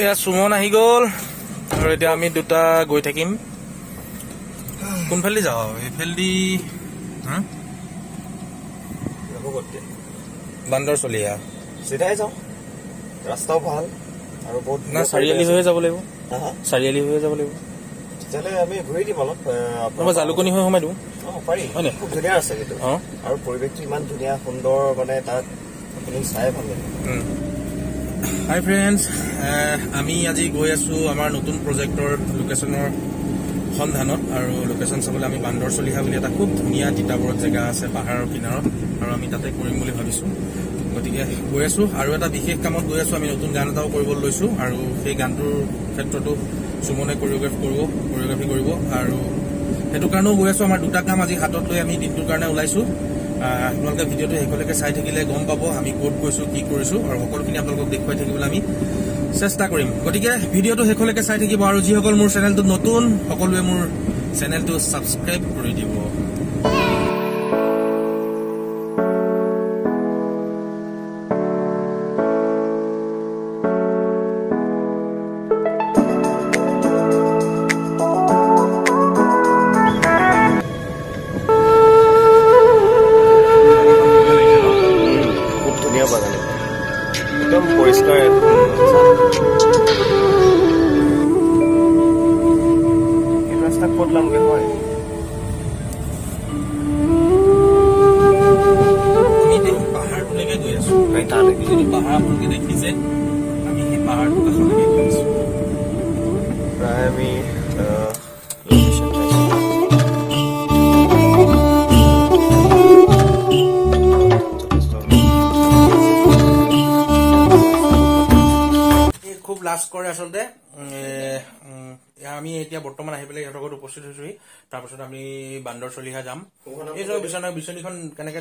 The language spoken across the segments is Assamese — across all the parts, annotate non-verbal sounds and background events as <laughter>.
এয়া সুমন আহি গ'ল আৰু এতিয়া আমি দুটা গৈ থাকিম। কোনফালেদি যাওঁ? এইফালেদি? বান্দৰ চলিয়া চিধাই যাওঁ। ৰাস্তাও ভাল আৰু বহুত না চাৰিআলি হৈয়ে যাব লাগিব। চাৰিআলি হৈয়ে যাব লাগিব। তেতিয়াহ'লে আমি ঘূৰি দিম অলপ এ, আপোনাৰ- নহবা জালুকনি হৈ সোমাই দিওঁ। অ, পাৰি? খুব ধুনীয়া আছে কিন্তু। আৰু পৰিৱেশটো ইমান ধুনীয়া সুন্দৰ মানে তাত আপুনি চাই ভাল লাগে হাই ফ্ৰেণ্ডছ আমি আজি গৈ আছো আমাৰ নতুন প্ৰজেক্টৰ লোকেশ্যনৰ সন্ধানত আৰু লোকেশ্যন চাবলৈ আমি বান্দৰ চলিহা বুলি এটা খুব ধুনীয়া তিতাবৰত জেগা আছে পাহাৰৰ কিনাৰত আৰু আমি তাতে কৰিম বুলি ভাবিছো। গতিকে গৈ আছো আৰু এটা বিশেষ কামত গৈ আছো। আমি নতুন গান এটাও কৰিবলৈ লৈছো আৰু সেই গানটোৰ ক্ষেত্ৰতো সুমনে কৰিঅগ্ৰাফ কৰিব কৰিঅগ্ৰাফি কৰিব আৰু সেইটো কাৰণেও গৈ আছো। আমাৰ দুটা কাম আজি হাতত লৈ আমি দিনটোৰ কাৰণে ওলাইছো। আপোনালোকে ভিডিঅ'টো শেষলৈকে চাই থাকিলে গম পাব আমি ক'ত গৈছো কি কৰিছো আৰু সকলোখিনি আপোনালোকক দেখুৱাই থাকিবলৈ আমি চেষ্টা কৰিম। গতিকে ভিডিঅ'টো শেষলৈকে চাই থাকিব আৰু যিসকল মোৰ চেনেলটোত নতুন সকলোৱে মোৰ চেনেলটো ছাবস্ক্ৰাইব কৰি দিব। 走 লাজ কৰে আচলতে আমি এতিয়া বৰ্তমান আহি পেলাই ইহঁতৰ ঘৰত উপস্থিত হৈছোহি। তাৰপিছত আমি বান্দৰ চলিহা যাম। এই যে বিচনা বিচনীখন কেনেকে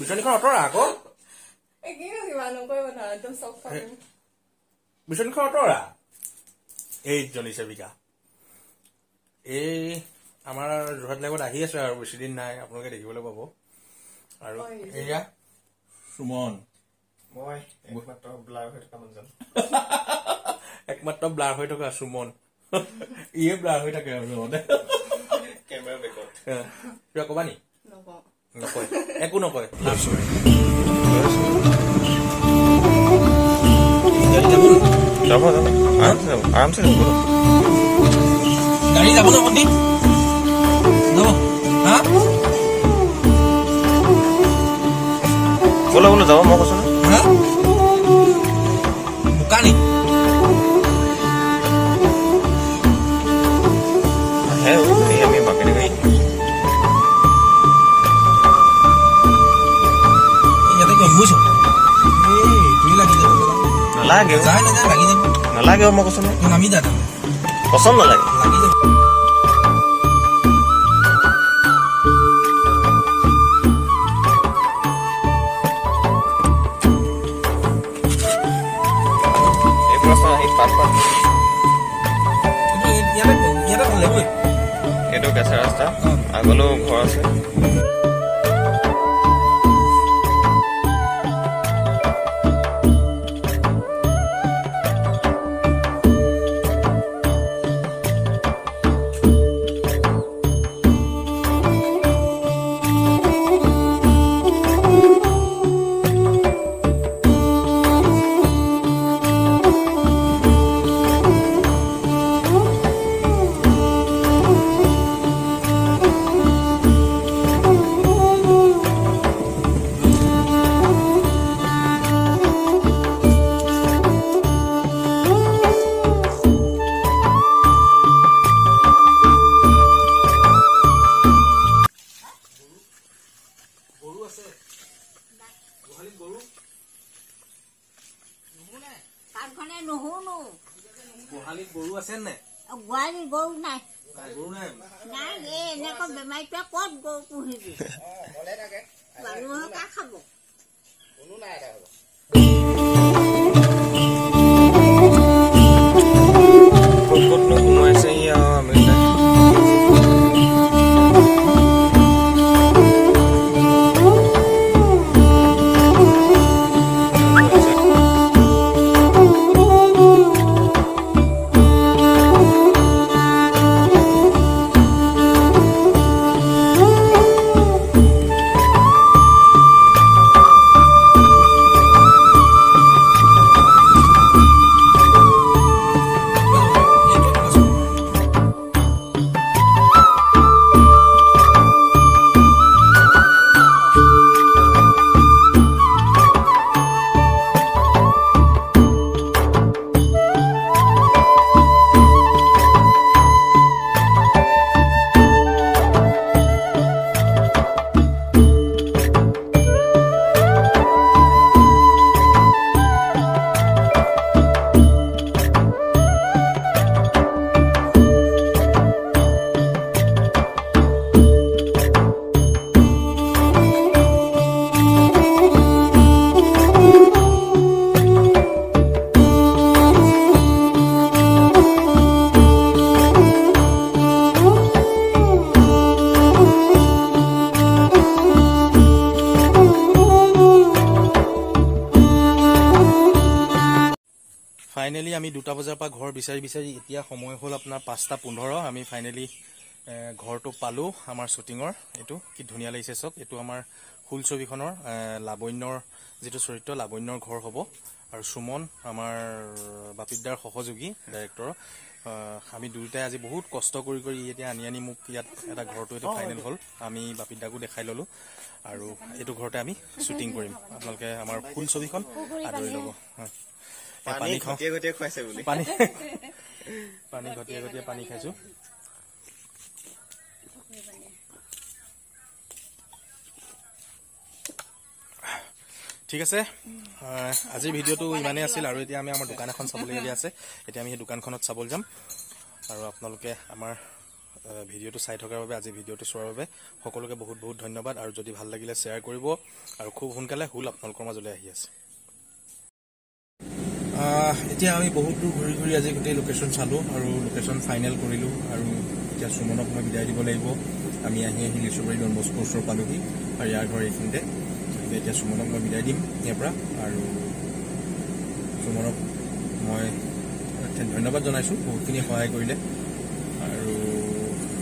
বিচনীখন আঁতৰা আকৌ। বিচনীখন আঁতৰা। এই জনি সেৱিকা এই আমাৰ যোৰহাট লাইভত আহি আছে আৰু বেছিদিন নাই আপোনালোকে দেখিবলৈ পাব। আৰু। এয়া সুমন। মই একমাত্ৰ ব্লাৰ হৈ থকা মানুহজন। <laughs> একমাত্ৰ ব্লাৰ হৈ থকা সুমন। <laughs> ইয়ে ব্লাৰ হৈ থাকে আৰু লগতে কেমেৰা বেকত কিবা কবা নি? নকয়। একো নকয়। <laughs> যাব যাব আৰামছে যাব আৰামছে যাব। গাড়ী যাব ন ভণ্টি? যাব। হা? বোলো বোলো যাব মই কৈছো নহয় হা বোকা নি আহে এই আমি বাকেট গাড়ী ইয়াতে কৰিম বুজিছ এই তুমি লাগি যাব নালাগে অ'। যায় নাযায় লাগি যাব নালাগে অ' মই কৈছো নহয় তই নামি যা তাৰমানে। পচন্দ নালাগে লাগি যাব এইটো কেঁচা ৰাস্তা আগলৈও ঘৰ আছে নুশুনো গোহালিত গৰু আছে নাই গোৱালি গৰু নাই নাই, গৰু নাই নাই এই এনেকুৱা বেমাৰীটোৱে ক'ত গৰু পুহিবি মানুহৰ কা খাব ক'ত ফাইনেলি আমি দুটা বজাৰ পৰা ঘৰ বিচাৰি বিচাৰি এতিয়া সময় হ'ল আপোনাৰ পাঁচটা পোন্ধৰ। আমি ফাইনেলি ঘৰটো পালোঁ আমাৰ শ্বুটিঙৰ। এইটো কি ধুনীয়া লাগিছে চব। এইটো আমাৰ ফুল ছবিখনৰ লাবণ্যৰ যিটো চৰিত্ৰ লাবণ্যৰ ঘৰ হ'ব। আৰু সুমন আমাৰ বাপিদাৰ সহযোগী ডাইৰেক্টৰ আমি দুয়োটাই আজি বহুত কষ্ট কৰি কৰি এতিয়া আনি আনি মোক ইয়াত এটা ঘৰটো এইটো ফাইনেল হ'ল। আমি বাপিদাকো দেখাই ল'লোঁ। আৰু এইটো ঘৰতে আমি শ্বুটিং কৰিম। আপোনালোকে আমাৰ ফুল ছবিখন আদৰি ল'ব। হয়। পানী ঘটিয়ে ঘটিয়ে খুৱাইছে বুলি। পানী <laughs> পানী ঘটিয়ে ঘটিয়ে পানী খাইছো। ঠিক আছে। আজিৰ ভিডিঅ'টো ইমানেই আছিল আৰু এতিয়া আমি আমাৰ দোকান এখন চাবলগীয়া আছে। এতিয়া আমি সেই দোকানখনত চাবলৈ যাম। আৰু আপোনালোকে আমাৰ ভিডিঅ'টো চাই থকাৰ বাবে আজি ভিডিঅ'টো চোৱাৰ বাবে সকলোকে বহুত বহুত ধন্যবাদ। আৰু যদি ভাল লাগিলে শ্বেয়াৰ কৰিব। আৰু খুব সোনকালে হুল আপোনালোকৰ মাজলৈ আহি আছে। এতিয়া আমি বহুত দূৰ ঘূৰি ঘূৰি আজি গোটেই লোকেশ্যন চালোঁ আৰু লোকেশ্যন ফাইনেল কৰিলোঁ আৰু এতিয়া সুমনক মই বিদায় দিব লাগিব। আমি আহি আহি লিচুবাৰী ডন বস্কোৰ ওচৰ পালোহি আৰু ইয়াৰ ঘৰ এইখিনিতে। গতিকে এতিয়া সুমনক মই বিদায় দিম ইয়াৰ পৰা আৰু সুমনক মই ধন্যবাদ জনাইছোঁ বহুতখিনি সহায় কৰিলে। আৰু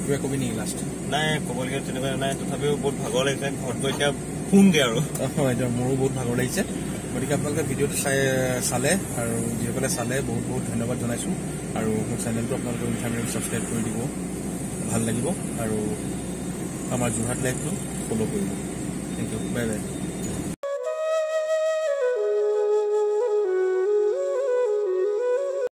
কিবা কবি নেকি লাষ্ট নাই ক'বলগীয়া তেনেকুৱা নাই। তথাপিও বহুত ভাগৰ লাগিছে। ঘৰত গৈ এতিয়া শুমগে আৰু। হয় এতিয়া মোৰো বহুত ভাগৰ লাগিছে। গতিকে আপোনালোকে ভিডিঅ'টো চাই চালে আৰু যিসকলে চালে বহুত বহুত ধন্যবাদ জনাইছোঁ। আৰু মোৰ চেনেলটো আপোনালোকে ইনফাৰ্মেটিভ ছাবস্ক্ৰাইব কৰি দিব। ভাল লাগিব। আৰু আমাৰ যোৰহাট লাইভটো ফ'ল' কৰিব। Thank you bye bye